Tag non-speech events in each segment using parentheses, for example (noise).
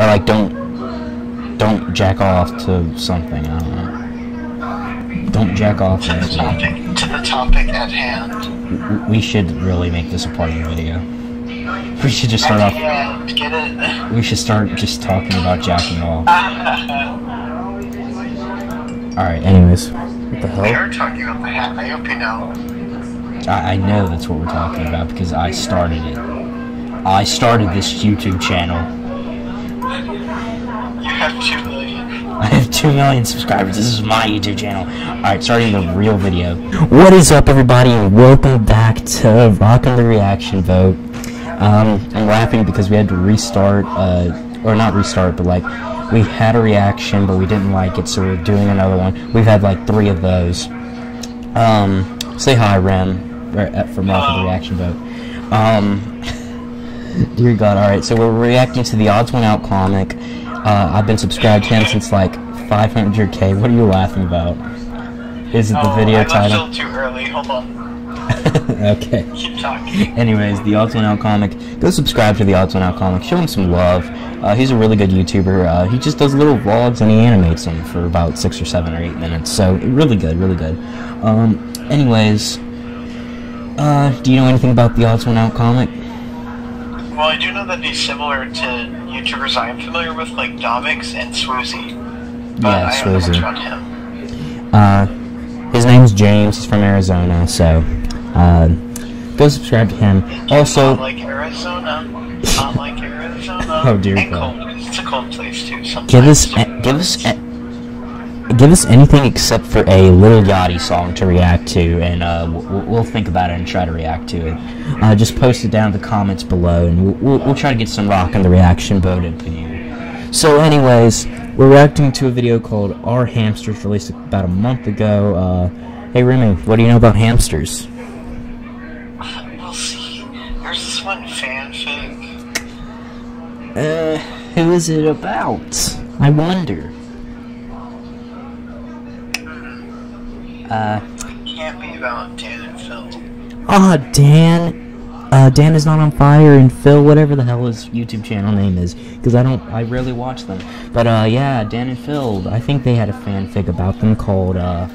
or like don't don't jack off to something. I don't know. Don't jack off To to the topic, to the topic at hand. We should really make this a part of the video. We should just start off. the end, get it? We should start just talking about jacking off. Alright, anyways. What the hell? We are talking about the hat. I hope you know. I, I know that's what we're talking about because I started it. I started this YouTube channel. Have two million. I have 2 million subscribers. This is my YouTube channel. Alright, starting the real video. What is up, everybody, and welcome back to Rockin' the Reaction Boat. Um, I'm laughing because we had to restart, uh, or not restart, but like, we had a reaction, but we didn't like it, so we're doing another one. We've had like three of those. Um, say hi, Rem, or, uh, from Rockin' the Reaction Boat. Um, (laughs) dear God, alright, so we're reacting to the Odd1sOut comic. Uh, I've been subscribed to him since like 500k. What are you laughing about? Is it the oh, video I title? too early. Hold on. (laughs) okay. Keep talking. Anyways, the Odd1sOut comic. Go subscribe to the Odd1sOut comic. Show him some love. Uh, he's a really good YouTuber. Uh, he just does little vlogs and he animates them for about six or seven or eight minutes. So really good, really good. Um, anyways, uh, do you know anything about the Odd1sOut comic? Well, I do know that he's similar to YouTubers I am familiar with, like Domics and Swoozie. But Yeah, I don't know much Swoozie. Uh, his name's James. He's from Arizona. So, uh, go subscribe to him. Also, Not like Arizona. Not like Arizona. (laughs) Oh, dear God. cold, it's a cold place too. Sometimes. give us a- give us a- give us anything except for a Lil Yachty song to react to, and uh, we'll, we'll think about it and try to react to it. Uh, just post it down in the comments below, and we'll, we'll, we'll try to get some rock in the reaction voted for you. So, anyways, we're reacting to a video called "Our Hamsters," released about a month ago. Uh, hey, Remy, what do you know about hamsters? We'll see. There's this one fanfic. Uh, who is it about? I wonder. Uh, Can't be about Dan and Phil. ah, Dan. Uh, Dan is not on fire, and Phil, whatever the hell his YouTube channel name is, because I don't, I rarely watch them. But uh, yeah, Dan and Phil. I think they had a fanfic about them called uh,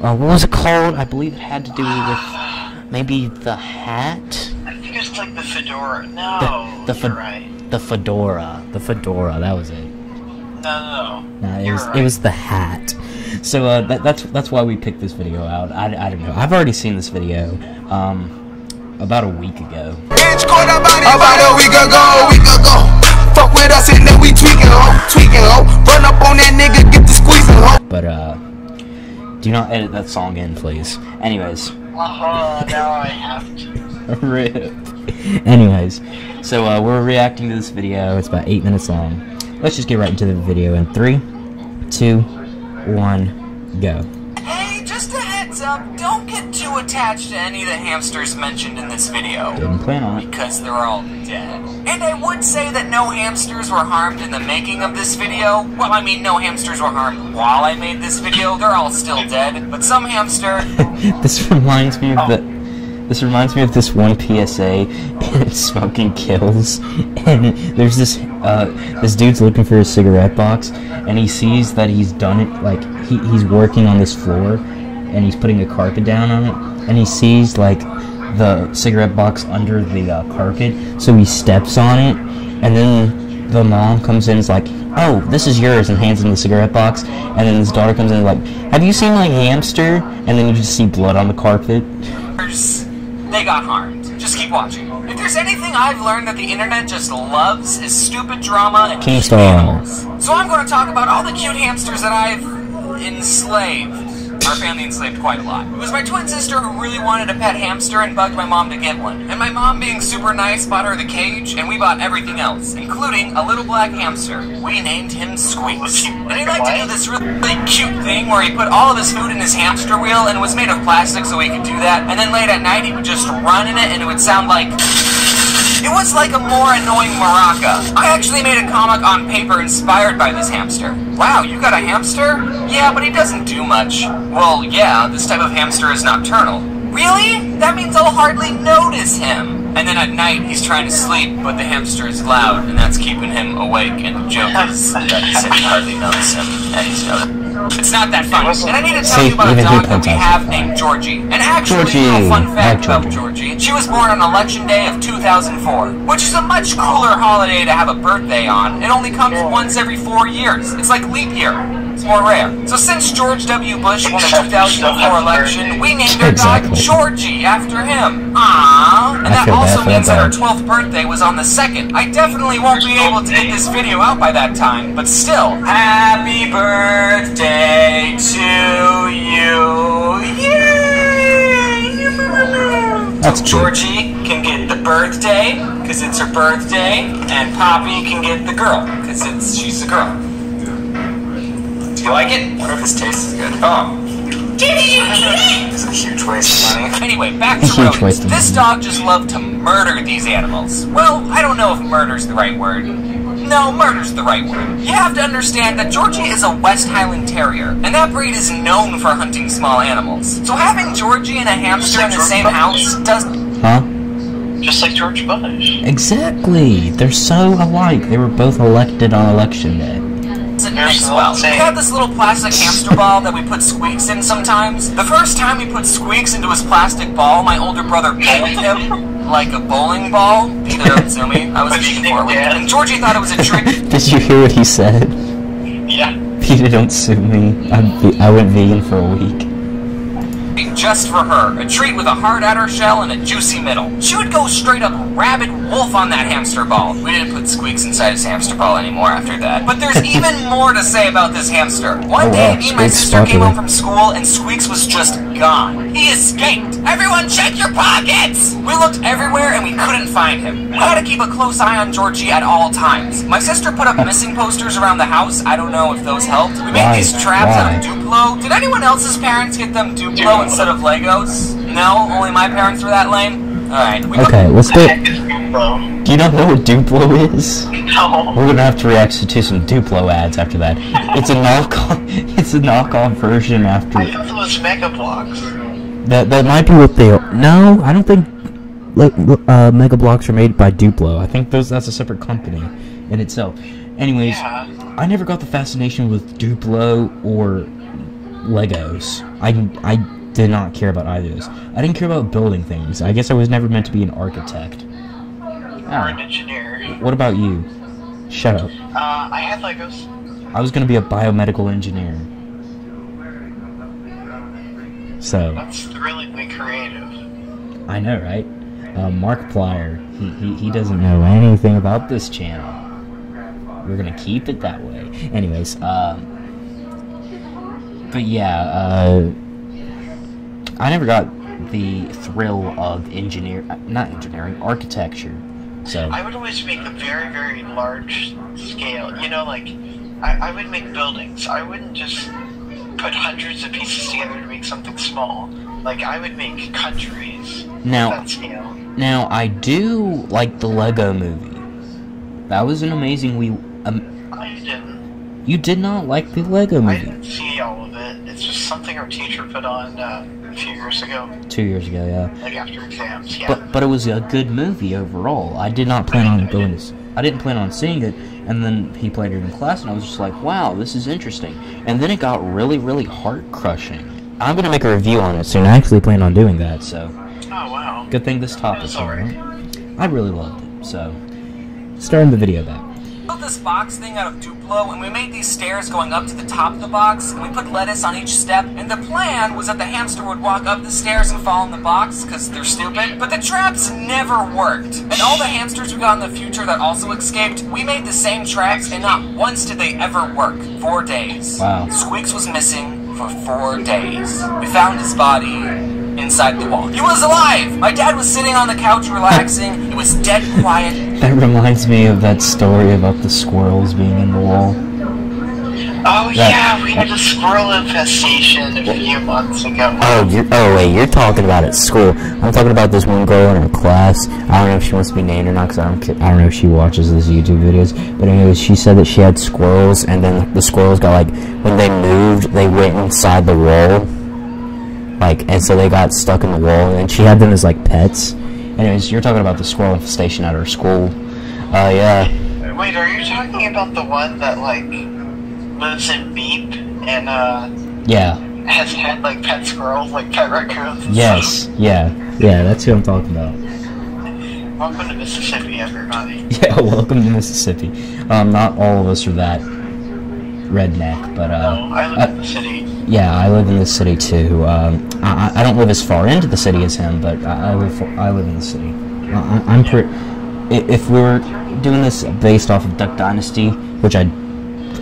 uh, what was it called? I believe it had to do with maybe the hat. I think it's like the fedora. No, The, the, fe- right. the fedora, the fedora. That was it. No, no, no. No, it you're was right. it was the hat. So uh, that, that's that's why we picked this video out. I, I don't know. I've already seen this video um, about a week ago. Bitch caught about it about a week ago, a week ago. Fuck with us and then we tweaking, ho, tweaking, ho. Run up on that nigga, get the squeezing, ho. But uh, do not edit that song in, please. Anyways, Uh-huh, now I have to. (laughs) rip. Anyways, so uh, we're reacting to this video. It's about eight minutes long. Let's just get right into the video in three, two, one, go. Hey, just a heads up, don't get too attached to any of the hamsters mentioned in this video. Didn't plan on it. Because they're all dead. And I would say that no hamsters were harmed in the making of this video. Well, I mean, no hamsters were harmed while I made this video. They're all still dead. But some hamster. (laughs) this reminds me of oh. the. This reminds me of this one PSA, and it's smoking kills. And there's this uh, this dude's looking for his cigarette box, and he sees that he's done it. Like he, he's working on this floor, and he's putting a carpet down on it, and he sees like the cigarette box under the uh, carpet, so he steps on it, and then the mom comes in and is like, "Oh, this is yours," and hands him the cigarette box, and then his daughter comes in and is like, "Have you seen my hamster?" And then you just see blood on the carpet. They got harmed. Just keep watching. If there's anything I've learned that the internet just loves is stupid drama and cute animals. So I'm going to talk about all the cute hamsters that I've enslaved. Our family enslaved quite a lot. It was my twin sister who really wanted a pet hamster and bugged my mom to get one. And my mom, being super nice, bought her the cage, and we bought everything else, including a little black hamster. We named him Squeaks. (laughs) And he liked to do this really, really cute thing where he put all of his food in his hamster wheel, and it was made of plastic so he could do that. And then late at night, he would just run in it, and it would sound like. It was like a more annoying maraca. I actually made a comic on paper inspired by this hamster. Wow, you got a hamster? Yeah, but he doesn't do much. Well, yeah, this type of hamster is nocturnal. Really? That means I'll hardly notice him. And then at night, he's trying to sleep, but the hamster is loud, and that's keeping him awake. And the joke (laughs) is that he hardly knows him, and he's noticed. It's not that fun. And I need to tell See, you about a dog that we have that. named Georgie. And actually, Georgie. fun fact like about Georgie. She was born on election day of 2004, which is a much cooler holiday to have a birthday on. It only comes once every four years. It's like leap year. More rare. So since George W. Bush won the (laughs) Except we still 2004 election, we named our dog Exactly. Georgie after him. Aww. And I that also means that our 12th birthday was on the 2nd. I definitely won't be able to get this video out by that time, but still, happy birthday to you. Yay! That's. Georgie can get the birthday because it's her birthday, and Poppy can get the girl because it's she's a girl. Do you like it? I wonder if this tastes good. Oh. It's a huge waste of money. Anyway, back to Huge rodents. waste This dog just loved to murder these animals. Well, I don't know if murder's the right word. No, murder's the right word. You have to understand that Georgie is a West Highland Terrier, and that breed is known for hunting small animals. So having Georgie and a hamster in the same house doesn't. Huh? Just like George Bush. Exactly. They're so alike. They were both elected on election day. Doesn't Here's mix the well. We have this little plastic hamster ball that we put Squeaks in sometimes. The first time we put Squeaks into his plastic ball, my older brother bowled him (laughs) like a bowling ball. Peter, don't sue me. I was What speaking think, for it. Dad? And Georgie thought it was a trick. (laughs) Did you hear what he said? Yeah. Peter, don't sue me. I'm ve- I went vegan for a week. Just for her. A treat with a hard outer shell and a juicy middle. She would go straight up rabid wolf on that hamster ball. We didn't put Squeaks inside his hamster ball anymore after that. But there's (laughs) even more to say about this hamster. One Oh, day, wow, me and my Squeaks sister came home from school and Squeaks was just gone. He escaped. Everyone check your pockets! We looked everywhere and we couldn't find him. We had to keep a close eye on Georgie at all times. My sister put up (laughs) missing posters around the house. I don't know if those helped. We made Why? these traps out of Duplo. Did anyone else's parents get them Duplo instead of Legos? No, only my parents were that lame. All right. We Okay, let's do. Heck is Duplo. Do you not know what Duplo is? No. We're gonna have to react to some Duplo ads after that. It's a (laughs) knockoff. (laughs) It's a knockoff version after. I thought it was Mega Bloks. That that might be what they. are. No, I don't think. Like uh, Mega Bloks are made by Duplo. I think those that's a separate company in itself. Anyways, Yeah. I never got the fascination with Duplo or Legos. I I did not care about either of those. I didn't care about building things. I guess I was never meant to be an architect. Or an engineer. What about you? Shut up. Uh, I had Legos. I was gonna be a biomedical engineer. So That's thrillingly creative. I know, right? Uh, Markiplier, he, he he doesn't know anything about this channel. We're gonna keep it that way. Anyways, um, but yeah, uh, I never got the thrill of engineer, not engineering, architecture. So I would always make a very, very large scale. You know, like, I, I would make buildings. I wouldn't just put hundreds of pieces together to make something small. Like, I would make countries. now, That scale. now I do like the Lego Movie. That was an amazing. We um, I didn't. you did not like the Lego I Movie didn't see all something our teacher put on uh, a few years ago, two years ago, yeah. like after exams. Yeah. But but it was a good movie overall. I did not plan on going to. I didn't plan on seeing it, and then he played it in class, and I was just like, "Wow, this is interesting." And then it got really, really heart crushing. I'm gonna make a review on it soon. I actually plan on doing that, so oh wow. good thing this topic. That's alright. I really loved it. So, starting the video back. This box thing out of Duplo, and we made these stairs going up to the top of the box, and we put lettuce on each step. And the plan was that the hamster would walk up the stairs and fall in the box because they're stupid. But the traps never worked. And all the hamsters we got in the future that also escaped, we made the same traps, and not once did they ever work. Four days. Wow. Squeaks was missing for four days. We found his body inside the wall. He was alive! My dad was sitting on the couch relaxing. He was dead quiet. (laughs) That reminds me of that story about the squirrels being in the wall. Oh That- yeah, we had a squirrel infestation a few months ago. Oh, you're, oh wait, you're talking about at school. I'm talking about this one girl in her class. I don't know if she wants to be named or not, because I don't, I don't know if she watches these YouTube videos. But anyways, she said that she had squirrels, and then the squirrels got like when they moved, they went inside the wall, like, and so they got stuck in the wall. And she had them as like pets, Anyways, you're talking about the squirrel infestation at our school. Uh, yeah. Wait, are you talking about the one that like lives in Beep and uh Yeah. has had like pet squirrels, like pet raccoons? and Yes. Yeah. Yeah, that's who I'm talking about. Welcome to Mississippi, everybody. (laughs) Yeah, welcome to Mississippi. Um, not all of us are that redneck, but uh, No, I live uh, in the city. yeah, I live in the city too. Um, I, I don't live as far into the city as him, but I, I live I live in the city. I, I'm pretty. If we were doing this based off of Duck Dynasty, which I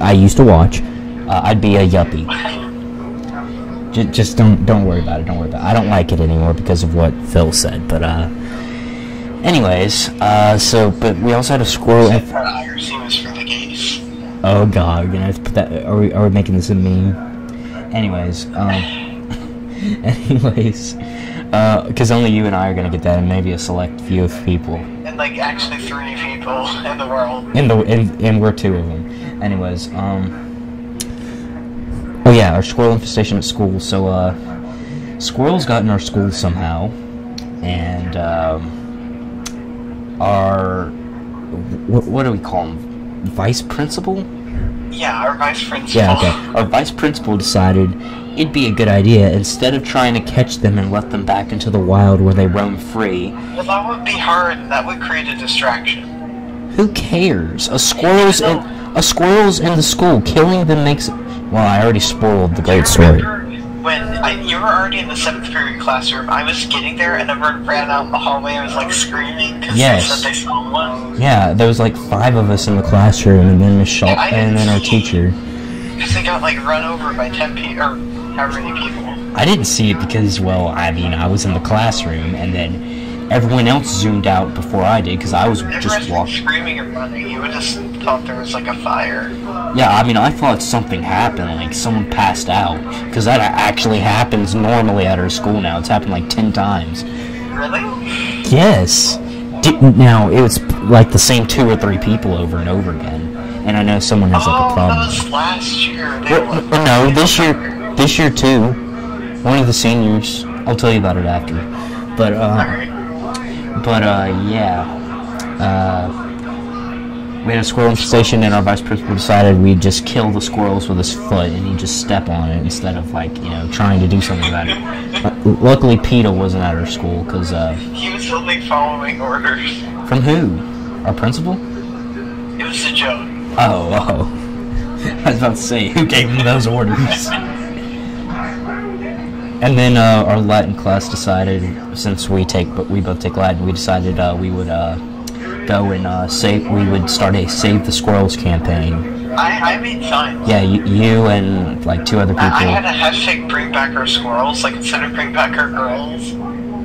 I used to watch, uh, I'd be a yuppie. (laughs) Just, just don't don't worry about it. Don't worry about it. I don't like it anymore because of what Phil said. But uh, anyways, uh, so but we also had a squirrel part of IRC was for the gays. Oh god, we're gonna have to put that. Are we, are we making this a meme? Anyways, um, (laughs) anyways, because only you and I are gonna get that, and maybe a select few of people. And like actually three people (laughs) in the world. In the in, and we're two of them. Anyways, um, oh yeah, our squirrel infestation at school. So uh, squirrels got in our school somehow, and um, our what, what do we call him? Vice principal. Yeah, our vice principal. Yeah, okay. Our vice principal decided it'd be a good idea instead of trying to catch them and let them back into the wild where they roam free. Well, that would be hard, and that would create a distraction. Who cares? A squirrel's in a squirrel's in the school. Killing them makes. Well, I already spoiled the great story. When I, you were already in the seventh period classroom, I was getting there and bird ran out in the hallway. I was like screaming because Yes. they said they saw one. Yeah, there was like five of us in the classroom, and then Miss Shaw, Yeah, and then our teacher. Because they got like run over by ten people or however many people. I didn't see it because, well, I mean, I was in the classroom, and then everyone else zoomed out before I did because I was just walking. screaming and running. You would just thought there was like a fire. Yeah, I mean, I thought something happened, like someone passed out, because that actually happens normally at our school now. It's happened like ten times. Really? Yes. Didn't now it was like the same two or three people over and over again, and I know someone has like a oh, that problem. was last year. They Well, were- no, this year, this year too. One of the seniors. I'll tell you about it after. But uh. But uh, yeah. Uh, we had a squirrel infestation, and our vice principal decided we'd just kill the squirrels with his foot, and he'd just step on it instead of like you know trying to do something about it. Luckily, PETA wasn't at our school because uh, He was only following orders. from who? Our principal? It was a joke. Oh, oh. (laughs) I was about to say, who gave him those orders? (laughs) And then uh, our Latin class decided, since we take, but we both take Latin, we decided uh, we would uh, go and uh, save. We would start a Save the Squirrels campaign. I, I made signs. Yeah, you, you and like two other people. I, I had a hashtag bring back our squirrels, like instead of bring back our girls.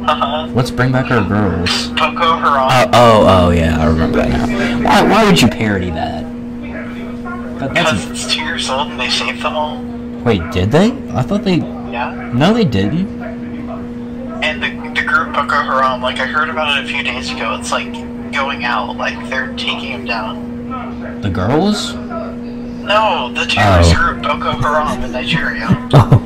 Uh-huh. Let's bring back our girls. Boko Haram. Oh, oh, oh, yeah, I remember that now. Why, why would you parody that? That- because it's two years old and they saved them all. wait, did they? I thought they. Yeah. No, they didn't. And the, the group Boko Haram, like I heard about it a few days ago, it's like going out, like they're taking them down. The girls? No, the terrorist Oh. group Boko Haram in Nigeria. (laughs) Oh.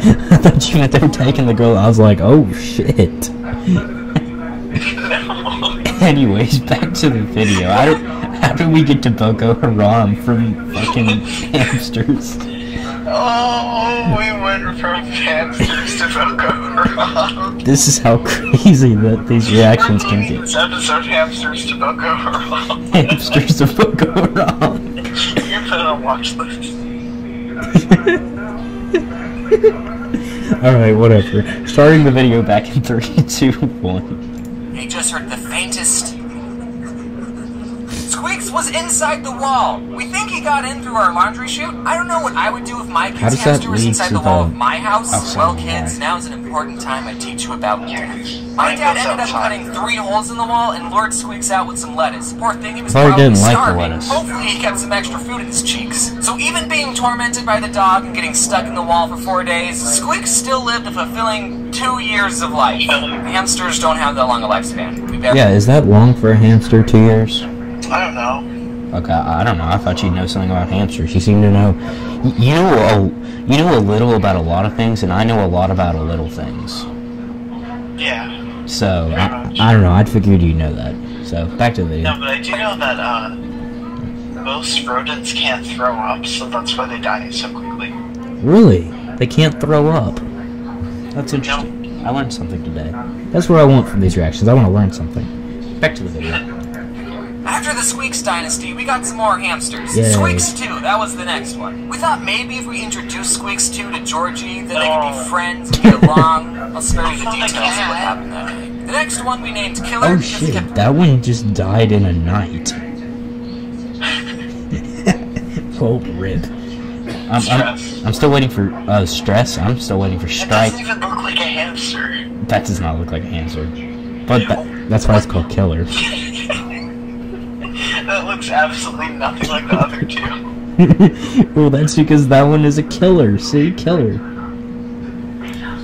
(laughs) I thought you meant they were taking the girl. I was like, oh shit. no. (laughs) Anyways, back to the video. How did, how did we get to Boko Haram from fucking hamsters? Oh, we went from hamsters to Boko Haram. This is how (laughs) crazy that these reactions can naming get. This episode hamsters to Boko Haram. (laughs) Hamsters to Boko Haram. you can put it on watch list. (laughs) Alright, whatever. Starting the video back in 3, 2, 1. He just heard the faintest. Squeaks was inside the wall. We think he got in through our laundry chute. I don't know what I would do if my How kid's does that hamster was lead inside to the wall the of my house. Well, wall? kids, now's an important time I teach you about Yes. My dad ended up cutting three holes in the wall and Lord Squeaks out with some lettuce. Poor thing, he was Probably probably didn't like the starving. lettuce. Hopefully, he kept some extra food in his cheeks. So even being tormented by the dog and getting stuck in the wall for four days, Squeaks still lived a fulfilling two years of life. Hamsters don't have that long a lifespan. Yeah, is that long for a hamster? Two years? I don't know. Okay, I don't know. I thought you'd know something about hamsters. You seem to know. You know a, you know a little about a lot of things, and I know a lot about a little things. Yeah. So I, I don't know. I'd figured you'd know that. So back to the video. No, but I do know that uh, most rodents can't throw up, so that's why they die so quickly. Really? They can't throw up. That's interesting. I learned something today. That's what I want from these reactions. I want to learn something. Back to the video. After the Squeaks dynasty, we got some more hamsters. Yay. Squeaks 2, that was the next one. We thought maybe if we introduced Squeaks 2 to Georgie, then they could be friends and get (laughs) along. I'll spare you the I thought they details of what happened that day. The next one we named Killer Oh because kept shit! That one just died in a night. (laughs) oh rip. I'm, I'm, Stress. I'm still waiting for uh, stress. I'm still waiting for It strike. doesn't even look like a hamster. That does not look like a hamster. But that, that's why it's called killer. (laughs) Absolutely nothing like the other two. (laughs) well, that's because that one is a killer. See, killer.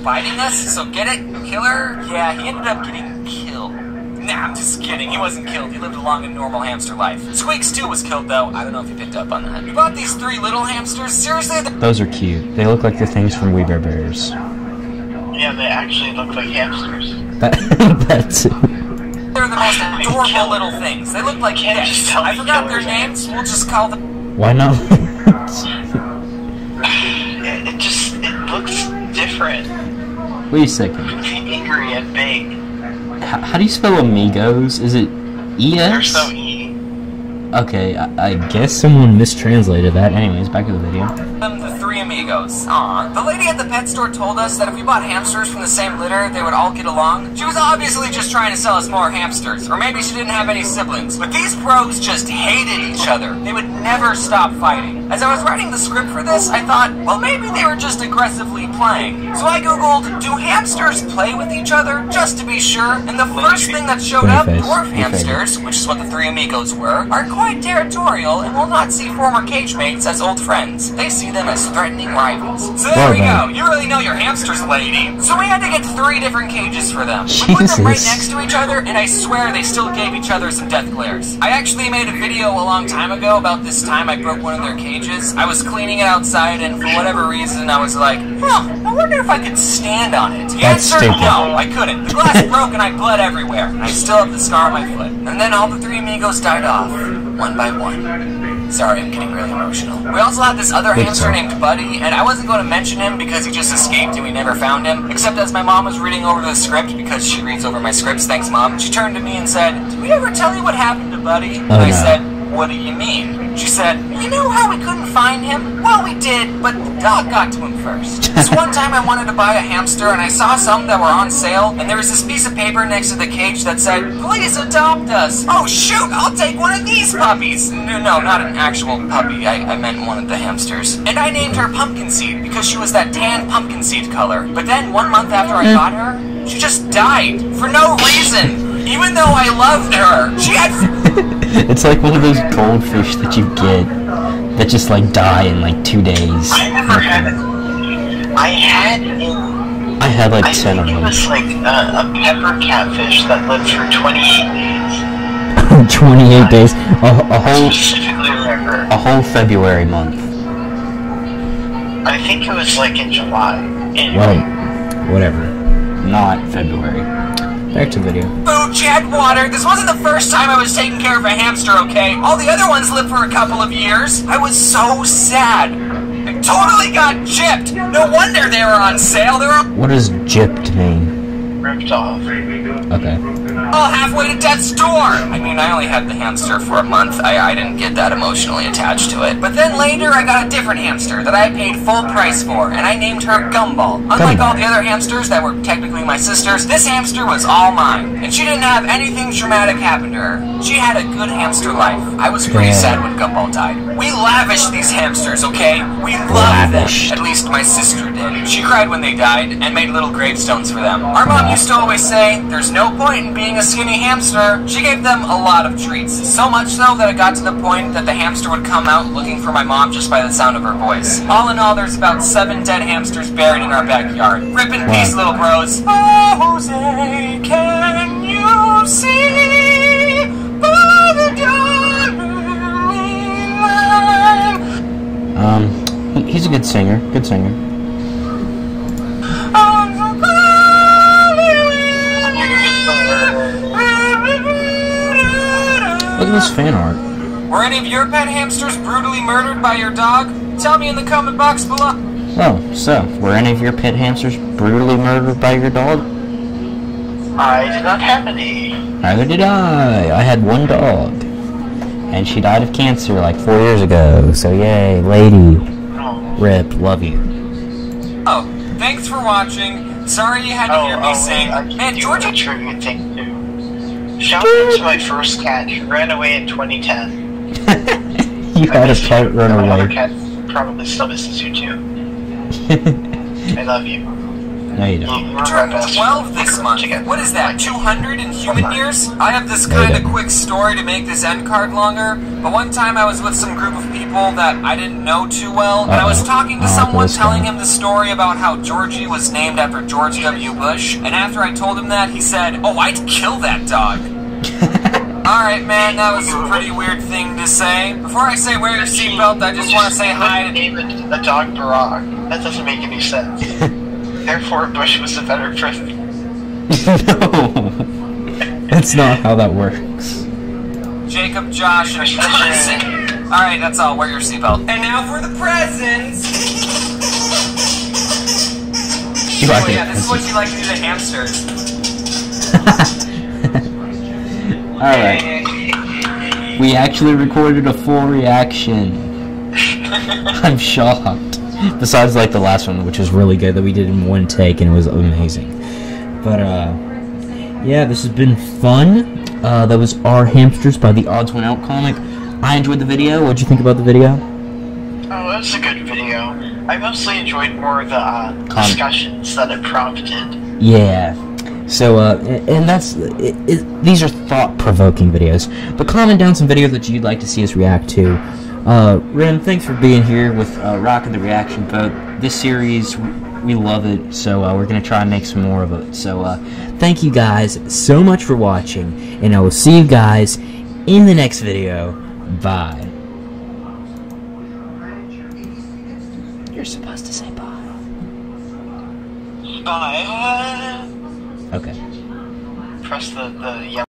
fighting us, so get it? Killer? Yeah, he ended up getting killed. Nah, I'm just kidding. He wasn't killed. He lived a long and normal hamster life. Squeaks too was killed, though. I don't know if you picked up on that. You bought these three little hamsters. Seriously, Those are cute. They look like the things from We Bare Bears. Yeah, they actually look like hamsters. That, (laughs) the most adorable little things. They look like Can't pets. just tell I forgot their killers. names. We'll just call them. why not? (laughs) It, it just it looks different. Wait a second. It's angry and big. How, how do you spell amigos? Is it E They're e. Okay, I, I guess someone mistranslated that. Anyways, back to the video. Amigos. Aw. The lady at the pet store told us that if we bought hamsters from the same litter, they would all get along. She was obviously just trying to sell us more hamsters, or maybe she didn't have any siblings. But these pros just hated each other. They would never stop fighting. As I was writing the script for this, I thought, well, maybe they were just aggressively playing. So I googled, do hamsters play with each other? Just to be sure. And the first thing that showed up, dwarf hamsters, which is what the three amigos were, are quite territorial and will not see former cage mates as old friends. They see them as threatening rivals. So there Well we go. You really know your hamsters, lady. So we had to get three different cages for them. We put them right next to each other, and I swear they still gave each other some death glares. I actually made a video a long time ago about this time I broke one of their cages. I was cleaning it outside, and for whatever reason, I was like, huh, I wonder if I could stand on it. The That's answer, stupid. no, I couldn't. The glass broke and I bled everywhere. I still have the scar on my foot. And then all the three amigos died off, one by one. Sorry, I'm getting really emotional. We also had this other hamster named Buddy, and I wasn't going to mention him because he just escaped and we never found him. Except as my mom was reading over the script, because she reads over my scripts, thanks mom, she turned to me and said, Did we ever tell you what happened to Buddy? And I no. said, what do you mean? She said, You know how we couldn't find him? Well, we did, but the dog got to him first. this one time I wanted to buy a hamster and I saw some that were on sale, and there was this piece of paper next to the cage that said, Please adopt us. Oh, shoot, I'll take one of these puppies. No, no, not an actual puppy. I, I meant one of the hamsters. And I named her Pumpkin Seed because she was that tan pumpkin seed color. But then one month after I got her, she just died for no reason. Even though I loved her, she had (laughs) It's like one of those goldfish that you get that just like die in like two days. I never had it. I had in. I had like I ten of think it them. was like a, a pepper catfish that lived for 28 days. (laughs) 28 days. A, a whole specifically remember. a whole February month. I think it was like in July. Anyway, Well, whatever. Not February. Back to the video. food, she water. This wasn't the first time I was taking care of a hamster, okay? All the other ones lived for a couple of years. I was so sad. I totally got gypped. No wonder they were on sale. They were What does gypped mean? ripped off. Okay. All halfway to death's door. I mean, I only had the hamster for a month. I, I didn't get that emotionally attached to it. But then later, I got a different hamster that I paid full price for, and I named her Gumball. Unlike all the other hamsters that were technically my sisters, this hamster was all mine. And she didn't have anything traumatic happen to her. She had a good hamster life. I was pretty Yeah. sad when Gumball died. We lavished these hamsters, okay? We loved Lavished. them. At least my sister did. She cried when they died and made little gravestones for them. Our mom used to always say, there's no point in being a skinny hamster. She gave them a lot of treats. So much so that it got to the point that the hamster would come out looking for my mom just by the sound of her voice. All in all, there's about seven dead hamsters buried in our backyard. Rip in peace, little bros. Oh, Jose, can you see by the light? Um, he's a good singer. Good singer. At this fan art. Were any of your pet hamsters brutally murdered by your dog? Tell me in the comment box below. Oh, so, were any of your pet hamsters brutally murdered by your dog? I did not have any. Neither did I. I had one dog. And she died of cancer like four years ago. So, yay, lady. Oh, Rip, love you. Oh, thanks for watching. Sorry you had to oh, hear me oh sing. I Man, do Georgia a tribute thing too. Shout out to my first cat who ran away in 2010. (laughs) you had a cat pet you. run My other away. cat probably still misses you too. (laughs) I love you. no, you You- don't. you were my turned 12 this We month. What is that, 200 in human years? I have this kind of quick story to make this end card longer, but one time I was with some group of people that I didn't know too well, and I was talking to someone telling him the story about how Georgie was named after George W. Bush, and after I told him that, he said, Oh, I'd kill that dog. (laughs) Alright, man, that was a pretty weird thing to say. Before I say wear your seatbelt, I just want to say hi to Name a, a dog Barack. That doesn't make any sense. (laughs) Therefore, Bush was a better president. (laughs) no. That's not how that works. Jacob, Josh, and Listen. Alright, that's all. Wear your seatbelt. And now for the presents! You like oh, it. yeah, this is what you like to do to hamsters. (laughs) Alright. (laughs) We actually recorded a full reaction. (laughs) I'm shocked. Besides, like, the last one, which was really good, that we did in one take, and it was amazing. But, uh, yeah, this has been fun. Uh, that was Our Hamsters by the Odd1sOut comic. I enjoyed the video. What'd you think about the video? Oh, it was a good video. I mostly enjoyed more of the uh, discussions that it prompted. Yeah. So, uh, and that's it, it, these are thought-provoking videos. But comment down some videos that you'd like to see us react to. Uh, Ren, thanks for being here with uh, Rockin' the Reaction Boat. This series, we love it, so uh, we're gonna try and make some more of it. So, uh, thank you guys so much for watching, and I will see you guys in the next video. Bye. You're supposed to say bye. Bye. Okay. Press the, the yellow.